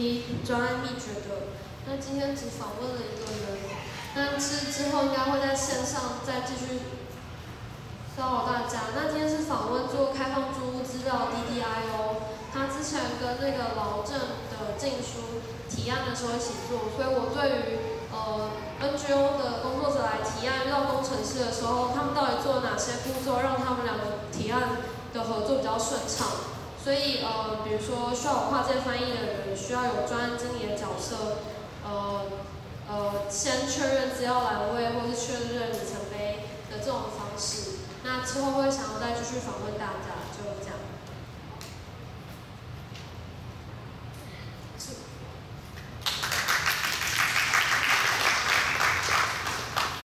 一专案秘诀的。那今天只访问了一个人，但是之后应该会在线上再继续骚扰大家。那今天是访问做开放租屋资料 DDIO，他之前跟那个劳政的进书提案的时候一起做，所以我对于呃 NGO 的工作者来提案遇到工程师的时候，他们到底做了哪些步骤，让他们两个提案的合作比较顺畅。所以呃，比如说需要跨界翻译的人，需要有专案经理的角色。呃呃，先确认资料栏位，或是确认里程碑的这种方式。那之后会想要再继续访问大家，就这样。